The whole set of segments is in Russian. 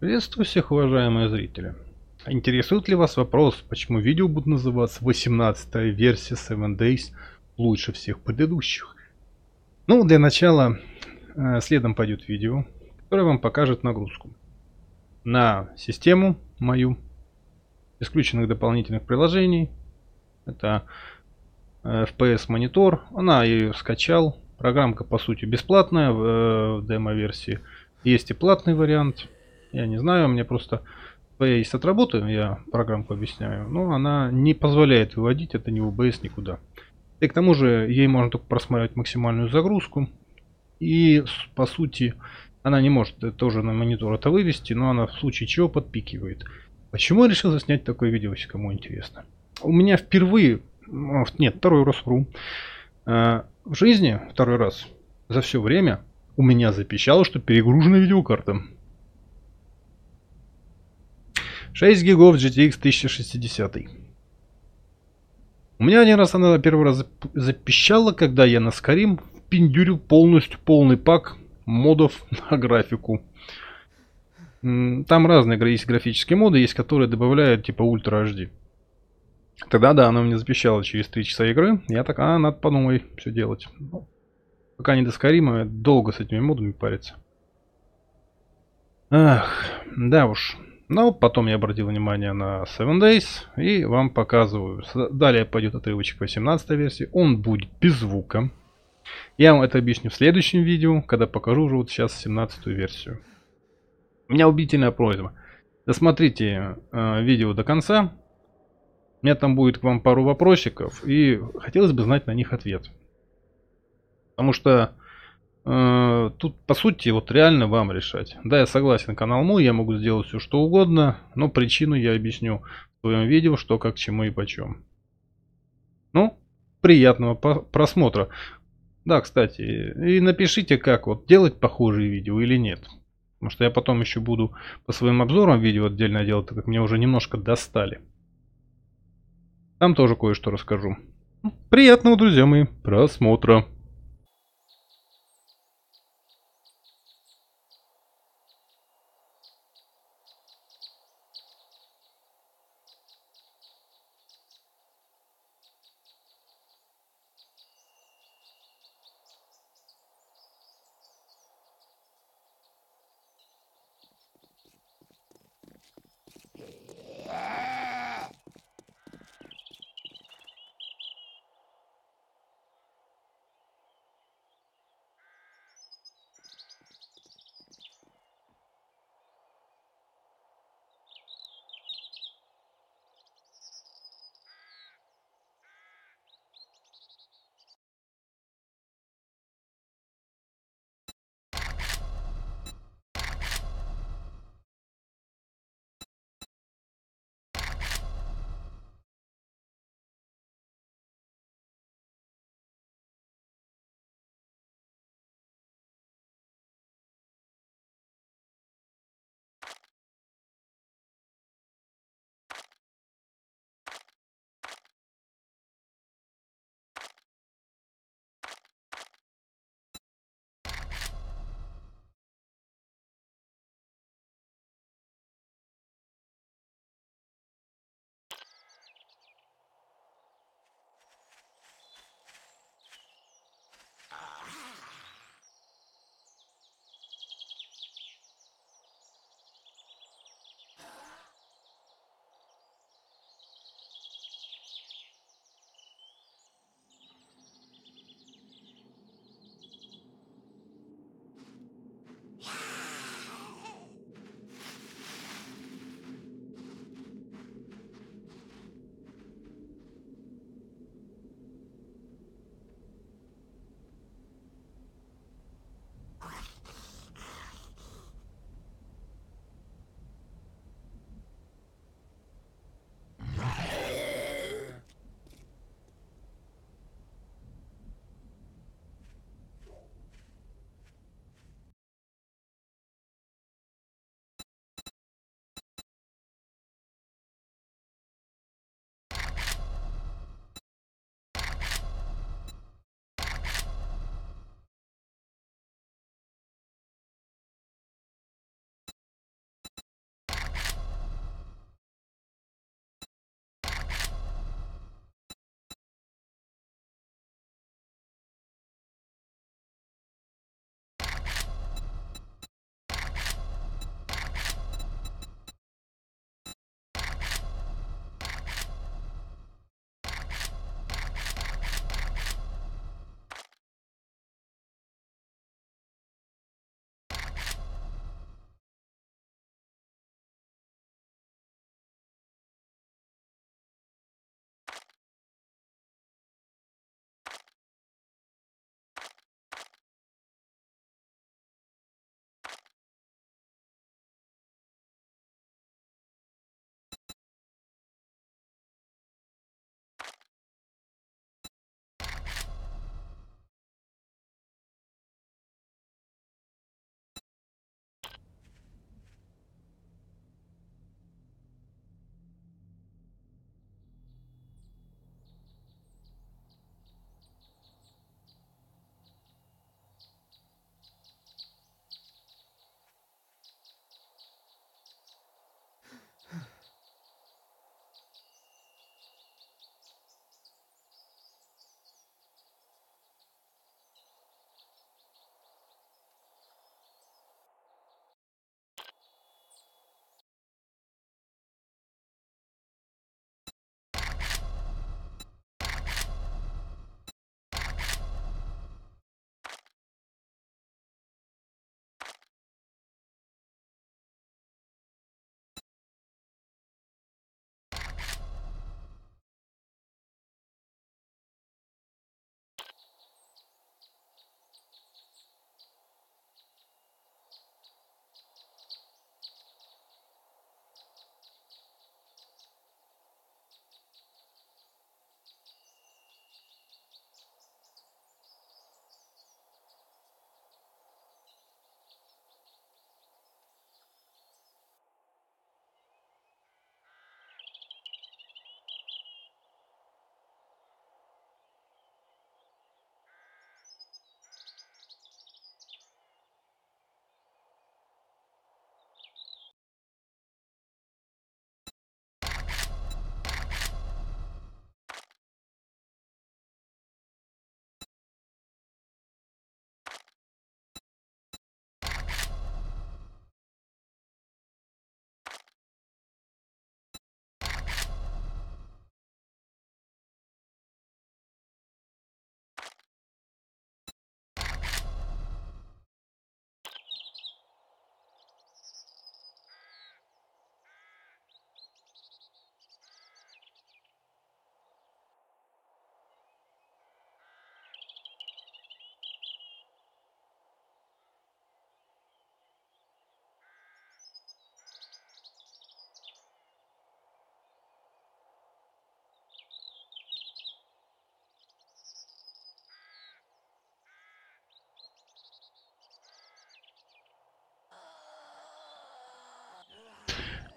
Приветствую всех, уважаемые зрители. Интересует ли вас вопрос, почему видео будет называться 18 версия 7 Days лучше всех предыдущих? Ну, для начала э, следом пойдет видео, которое вам покажет нагрузку на систему мою, исключенных дополнительных приложений. Это э, FPS монитор, она ее скачал. Программка по сути бесплатная в, э, демо-версии. Есть и платный вариант. Я не знаю, мне просто своя есть отработаю, я программку объясняю, но она не позволяет выводить это ни в OBS, никуда. И к тому же ей можно только просматривать максимальную загрузку. И по сути она не может тоже на монитор это вывести, но она в случае чего подпикивает. Почему я решил заснять такое видео, если кому интересно? У меня впервые, нет, второй раз вру, э, в жизни, второй раз, за все время у меня запищало, что перегружена видеокарта. 6 гигов GTX 1060. У меня один раз она первый раз запищала, когда я на Скарим впендюрил полностью полный пак модов на графику. Там разные есть графические моды, есть которые добавляют типа Ультра HD. Тогда да, она мне запищала через 3 часа игры. Я так, а, надо по новой все делать. Ну, пока не до Скарима, долго с этими модами париться. Ах, да уж. Но потом я обратил внимание на 7 Days и вам показываю. Далее пойдет отрывочек 18 версии. Он будет без звука. Я вам это объясню в следующем видео, когда покажу уже вот сейчас 17 версию. У меня убедительная просьба. Досмотрите э, видео до конца. У меня там будет к вам пару вопросиков, и хотелось бы знать на них ответ. Потому что тут, по сути, вот реально вам решать. Да, я согласен, канал мой, я могу сделать все, что угодно, но причину я объясню в своем видео, что, как, чему и почем. Ну, приятного просмотра. Да, кстати, и напишите, как вот делать похожие видео или нет. Потому что я потом еще буду по своим обзорам видео отдельно делать, так как меня уже немножко достали. Там тоже кое-что расскажу. Приятного, друзья мои, просмотра.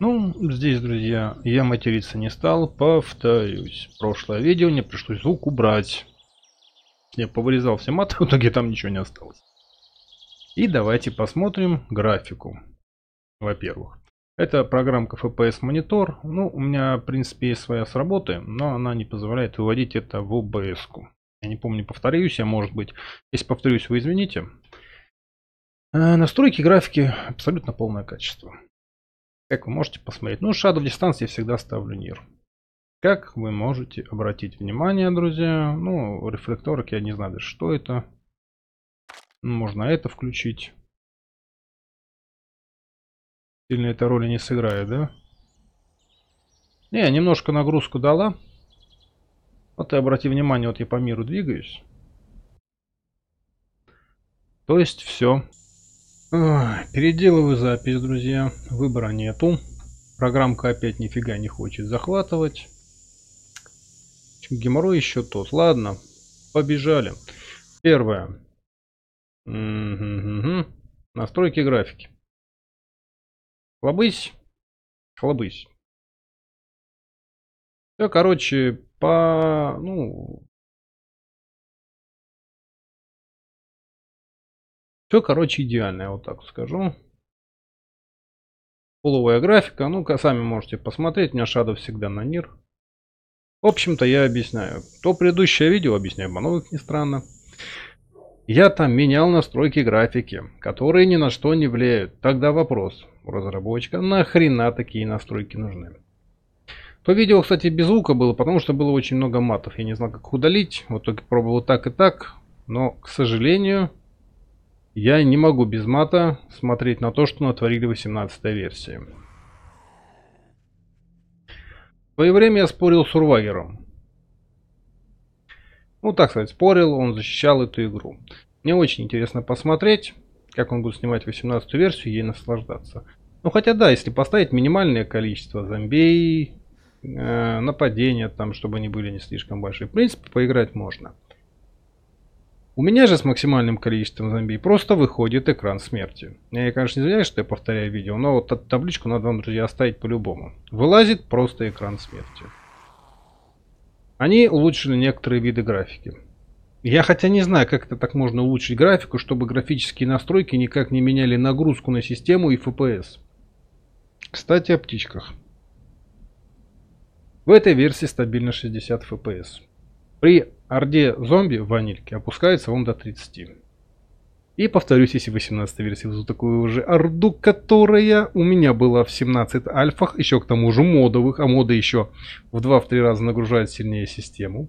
Ну, здесь, друзья, я материться не стал, повторюсь. Прошлое видео мне пришлось звук убрать. Я повырезал все маты, в итоге там ничего не осталось. И давайте посмотрим графику. Во-первых. Это программка FPS Monitor. Ну, у меня, в принципе, есть своя с работы, но она не позволяет выводить это в OBS. -ку. Я не помню, повторюсь я, может быть. Если повторюсь, вы извините. Э, настройки графики абсолютно полное качество. Как вы можете посмотреть. Ну, Shadow Distance я всегда ставлю NIR. Как вы можете обратить внимание, друзья. Ну, рефлекторик, я не знаю что это. Можно это включить. Сильно эта роли не сыграет, да? Не, немножко нагрузку дала. Вот и обрати внимание, вот я по миру двигаюсь. То есть все. Переделываю запись, друзья. Выбора нету. Программка опять нифига не хочет захватывать. Геморрой еще тот. Ладно, побежали. Первое. Угу, Настройки графики. Хлобысь. Хлобысь. Все, короче, по... Ну... Все, короче, идеально, я вот так скажу. Половая графика. Ну-ка, сами можете посмотреть. У меня Shadow всегда на нир. В общем-то, я объясняю. То предыдущее видео объясняю по новых, не странно. Я там менял настройки графики, которые ни на что не влияют. Тогда вопрос у разработчика, нахрена такие настройки нужны? То видео, кстати, без звука было, потому что было очень много матов. Я не знал, как удалить. Вот только пробовал так и так. Но, к сожалению, я не могу без мата смотреть на то, что натворили 18 версии. В свое время я спорил с Урвагером. Ну, так сказать, спорил, он защищал эту игру. Мне очень интересно посмотреть, как он будет снимать 18 версию и ей наслаждаться. Ну, хотя да, если поставить минимальное количество зомбей, э, нападения, там, чтобы они были не слишком большие, в принципе, поиграть можно. У меня же с максимальным количеством зомби просто выходит экран смерти. Я, конечно, не извиняюсь, что я повторяю видео, но вот табличку надо вам, друзья, оставить по-любому. Вылазит просто экран смерти. Они улучшили некоторые виды графики. Я хотя не знаю, как это так можно улучшить графику, чтобы графические настройки никак не меняли нагрузку на систему и FPS. Кстати, о птичках. В этой версии стабильно 60 FPS. При орде зомби в ванильке опускается он до 30. И повторюсь, если 18 версии везу такую уже орду, которая у меня была в 17 альфах, еще к тому же модовых, а моды еще в 2-3 раза нагружают сильнее систему,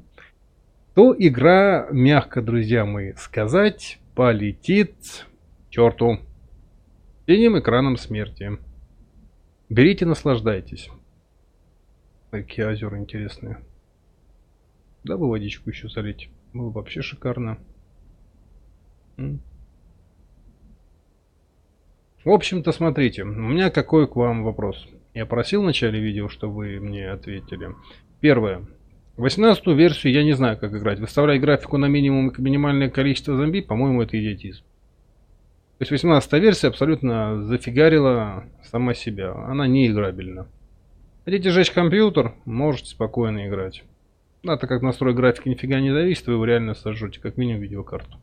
то игра, мягко, друзья мои, сказать, полетит черту. Синим экраном смерти. Берите, наслаждайтесь. Какие озера интересные. Да бы водичку еще залить. Было вообще шикарно. В общем-то, смотрите, у меня какой к вам вопрос. Я просил в начале видео, чтобы вы мне ответили. Первое. 18 версию я не знаю, как играть. Выставлять графику на минимум и минимальное количество зомби, по-моему, это идиотизм. То есть 18 версия абсолютно зафигарила сама себя. Она не играбельна. Хотите жечь компьютер, можете спокойно играть. А так как настрой графики нифига не зависит, вы его реально сожжете, как минимум видеокарту.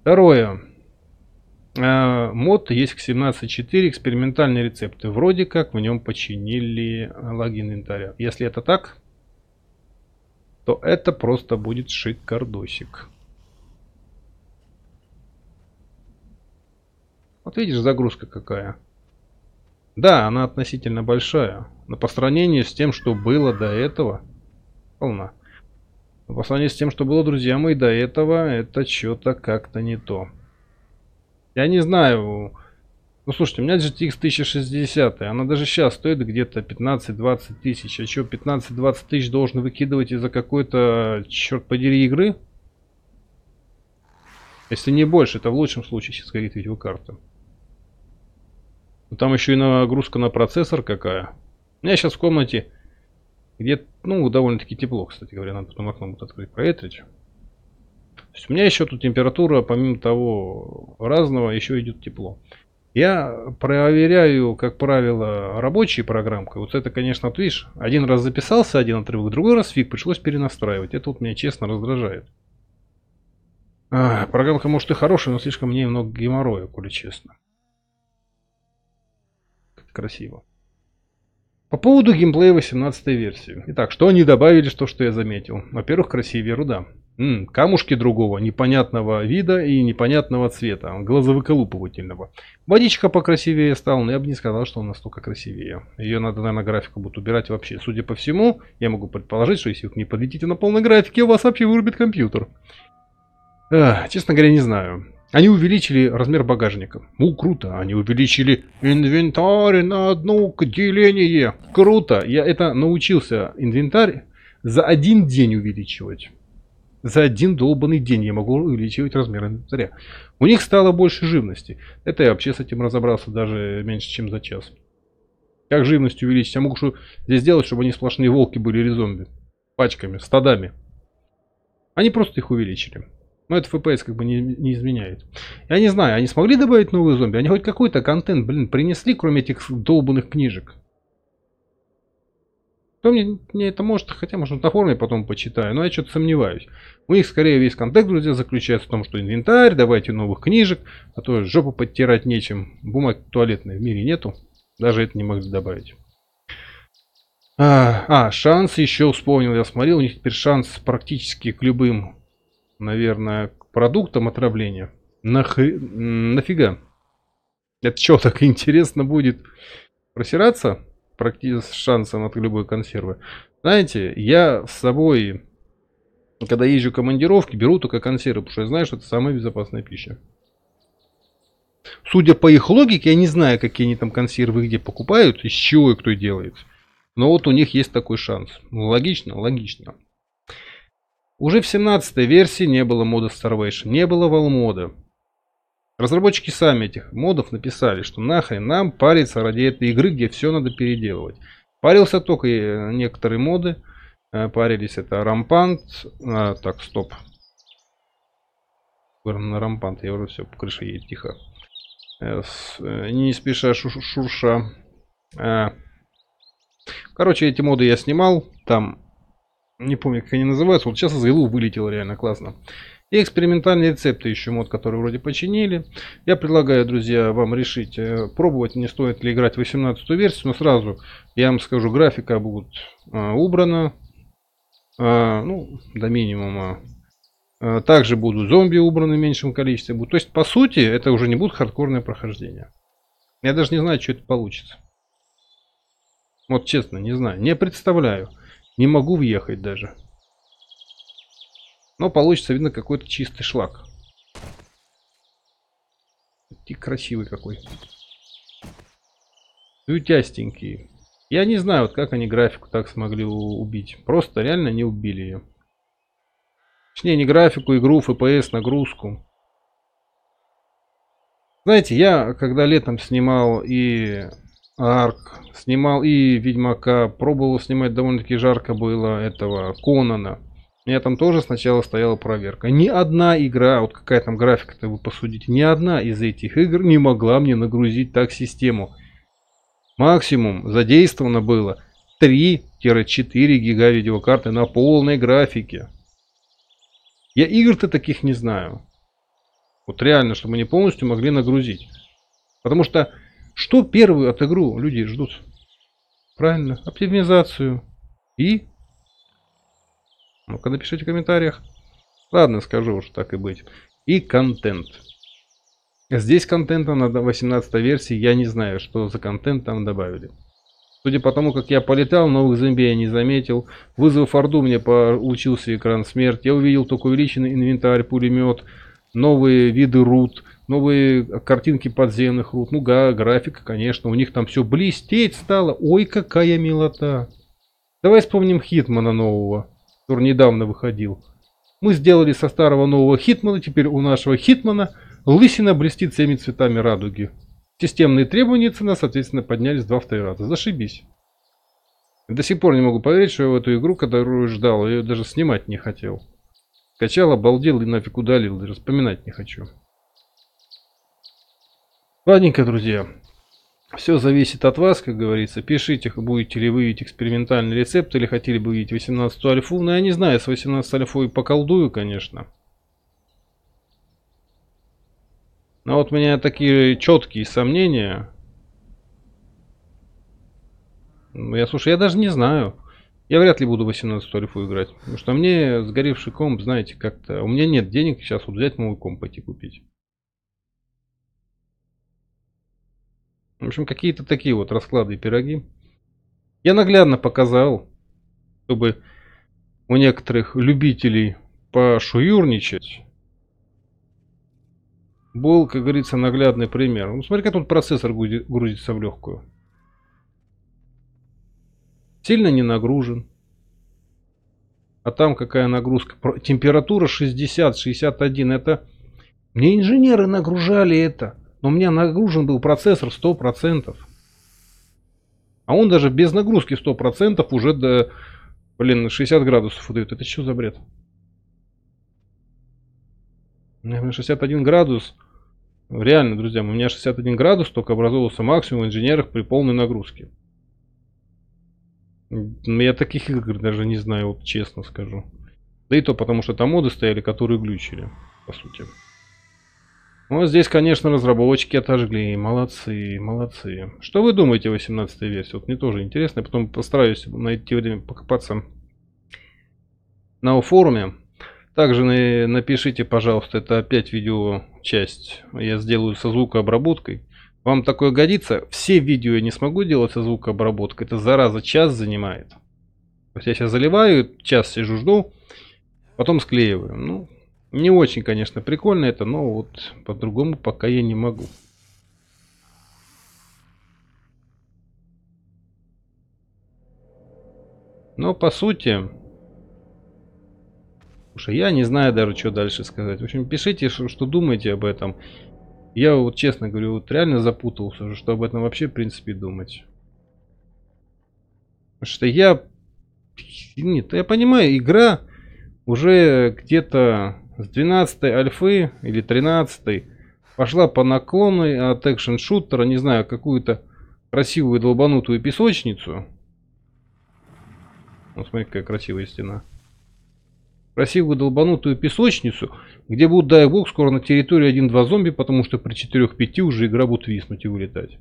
Второе. Э, мод есть к 17.4 экспериментальные рецепты. Вроде как в нем починили логин инвентаря. Если это так, то это просто будет шикардосик. Вот видишь, загрузка какая. Да, она относительно большая. Но по сравнению с тем, что было до этого, полна. Но по сравнению с тем, что было, друзья мои, до этого, это что-то как-то не то. Я не знаю. Ну, слушайте, у меня GTX 1060, она даже сейчас стоит где-то 15-20 тысяч. А что, 15-20 тысяч должен выкидывать из-за какой-то, черт подери, игры? Если не больше, это в лучшем случае сейчас горит видеокарта. Но ну, там еще и нагрузка на процессор какая. У меня сейчас в комнате где ну, довольно-таки тепло, кстати говоря. Надо потом окно будет открыть, проветрить есть у меня еще тут температура, помимо того разного, еще идет тепло. Я проверяю, как правило, рабочие программки. Вот это, конечно, вот видишь, один раз записался один отрывок, другой раз фиг, пришлось перенастраивать. Это вот меня честно раздражает. А, программка может и хорошая, но слишком мне много геморроя, коли честно. Красиво. По поводу геймплея 18 версии. Итак, что они добавили, что, что я заметил? Во-первых, красивее руда. М-м, камушки другого, непонятного вида и непонятного цвета, глазовыколупывательного. Водичка покрасивее стала, но я бы не сказал, что он настолько красивее. Ее надо, наверное, графику будет убирать вообще. Судя по всему, я могу предположить, что если вы не подведите на полной графике, у вас вообще вырубит компьютер. Эх, честно говоря, не знаю. Они увеличили размер багажника. Ну, круто. Они увеличили инвентарь на одно деление. Круто. Я это научился инвентарь за один день увеличивать. За один долбанный день я могу увеличивать размер инвентаря. У них стало больше живности. Это я вообще с этим разобрался даже меньше, чем за час. Как живность увеличить? Я могу что здесь сделать, чтобы они сплошные волки были или зомби. Пачками, стадами. Они просто их увеличили. Но это FPS как бы не, не изменяет. Я не знаю, они смогли добавить новые зомби? Они хоть какой-то контент, блин, принесли, кроме этих долбанных книжек? Кто мне, мне это может, хотя, может, на форуме потом почитаю, но я что-то сомневаюсь. У них скорее весь контент, друзья, заключается в том, что инвентарь, давайте новых книжек, а то жопу подтирать нечем. Бумаг туалетной в мире нету, даже это не могли добавить. А, а, шанс еще вспомнил, я смотрел, у них теперь шанс практически к любым наверное, к продуктам отравления. Нах... Нафига? Это что, так интересно будет просираться? Практически с шансом от любой консервы. Знаете, я с собой, когда езжу командировки, беру только консервы, потому что я знаю, что это самая безопасная пища. Судя по их логике, я не знаю, какие они там консервы где покупают, из чего и кто делает. Но вот у них есть такой шанс. Логично, логично. Уже в 17 версии не было мода Starvation, не было валмода. Разработчики сами этих модов написали, что нахрен нам париться ради этой игры, где все надо переделывать. Парился только некоторые моды. Э, парились это Рампант. А, так, стоп. На Рампант я уже все, по крыше едет тихо. Э, э, не спеша шурша. Короче, эти моды я снимал. Там не помню, как они называются. Вот сейчас из головы вылетело реально классно. И экспериментальные рецепты еще мод, которые вроде починили. Я предлагаю, друзья, вам решить, э, пробовать, не стоит ли играть 18 версию. Но сразу я вам скажу, графика будет а, убрана. А, ну, до минимума. А, также будут зомби убраны в меньшем количестве. То есть, по сути, это уже не будет хардкорное прохождение. Я даже не знаю, что это получится. Вот честно, не знаю. Не представляю. Не могу въехать даже. Но получится, видно, какой-то чистый шлак. И красивый какой. Ютястенький. Я не знаю, вот как они графику так смогли убить. Просто реально не убили ее. Точнее, не графику, игру, FPS, нагрузку. Знаете, я когда летом снимал и Арк, снимал и Ведьмака, пробовал снимать, довольно-таки жарко было этого Конана. У меня там тоже сначала стояла проверка. Ни одна игра, вот какая там графика-то вы посудите, ни одна из этих игр не могла мне нагрузить так систему. Максимум задействовано было 3-4 гига видеокарты на полной графике. Я игр-то таких не знаю. Вот реально, чтобы не полностью могли нагрузить. Потому что что первую от игру люди ждут? Правильно, оптимизацию. И? Ну-ка напишите в комментариях. Ладно, скажу уж так и быть. И контент. Здесь контента на 18 версии я не знаю, что за контент там добавили. Судя по тому, как я полетал, новых зомби я не заметил. Вызов Орду мне получился экран смерть. Я увидел только увеличенный инвентарь, пулемет, новые виды рут новые картинки подземных руд. Ну, га, графика, конечно, у них там все блестеть стало. Ой, какая милота. Давай вспомним Хитмана нового, который недавно выходил. Мы сделали со старого нового Хитмана, теперь у нашего Хитмана лысина блестит всеми цветами радуги. Системные требования цена, соответственно, поднялись два в три раза. Зашибись. До сих пор не могу поверить, что я в эту игру, которую ждал, я ее даже снимать не хотел. Качал, обалдел и нафиг удалил, даже вспоминать не хочу. Ладненько, друзья. Все зависит от вас, как говорится. Пишите, будете ли вы видеть экспериментальный рецепт или хотели бы видеть 18 альфу. Ну, я не знаю, с 18 альфой поколдую, конечно. Но вот у меня такие четкие сомнения. Ну, я, слушай, я даже не знаю. Я вряд ли буду 18 альфу играть. Потому что мне сгоревший комп, знаете, как-то... У меня нет денег сейчас вот взять новый комп пойти купить. В общем, какие-то такие вот расклады и пироги. Я наглядно показал, чтобы у некоторых любителей пошуюрничать был, как говорится, наглядный пример. Ну, смотри, как тут процессор грузится в легкую. Сильно не нагружен. А там какая нагрузка? Температура 60-61. Это мне инженеры нагружали это. Но у меня нагружен был процессор 100%. А он даже без нагрузки 100% уже до, блин, 60 градусов выдает. Это что за бред? 61 градус. Реально, друзья, у меня 61 градус только образовался максимум инженерах при полной нагрузке. Я таких игр даже не знаю, вот честно скажу. Да и то потому, что там моды стояли, которые глючили, по сути. Ну, здесь, конечно, разработчики отожгли. Молодцы, молодцы. Что вы думаете о 18 версии? Вот мне тоже интересно. Я потом постараюсь найти время покопаться на форуме. Также напишите, пожалуйста, это опять видео часть. Я сделаю со звукообработкой. Вам такое годится? Все видео я не смогу делать со звукообработкой. Это зараза час занимает. То есть я сейчас заливаю, час сижу, жду, потом склеиваю. Ну, не очень, конечно, прикольно это, но вот по-другому пока я не могу. Но по сути, слушай, я не знаю даже, что дальше сказать. В общем, пишите, что, что думаете об этом. Я вот честно говорю, вот реально запутался, что об этом вообще в принципе думать. Что я... Нет, я понимаю, игра уже где-то с 12 альфы или 13 пошла по наклонной от экшен-шутера, не знаю, какую-то красивую долбанутую песочницу. Ну, смотри, какая красивая стена. Красивую долбанутую песочницу, где будут, дай бог, скоро на территории 1-2 зомби, потому что при 4-5 уже игра будет виснуть и улетать.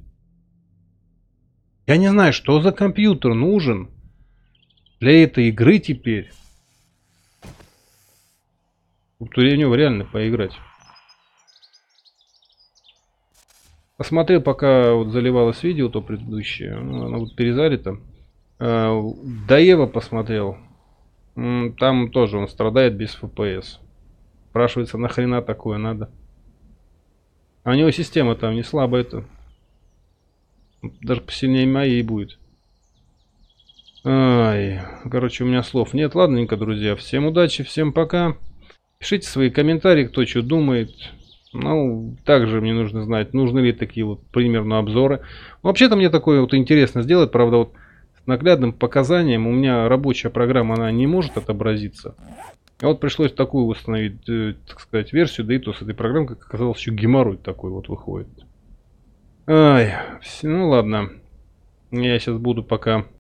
Я не знаю, что за компьютер нужен для этой игры теперь него реально поиграть. Посмотрел, пока вот заливалось видео, то предыдущее. Ну, оно вот перезалито. А, Даева посмотрел. Там тоже он страдает без FPS. Спрашивается, нахрена такое надо? А у него система там не слабая это. Даже посильнее моей будет. Ай, короче, у меня слов нет. Ладненько, друзья. Всем удачи, всем пока. Пишите свои комментарии, кто что думает. Ну, также мне нужно знать, нужны ли такие вот примерно обзоры. Вообще-то мне такое вот интересно сделать, правда, вот наглядным показанием у меня рабочая программа, она не может отобразиться. А вот пришлось такую установить, э, так сказать, версию, да и то с этой программой, как оказалось, еще геморрой такой вот выходит. Ай, ну ладно. Я сейчас буду пока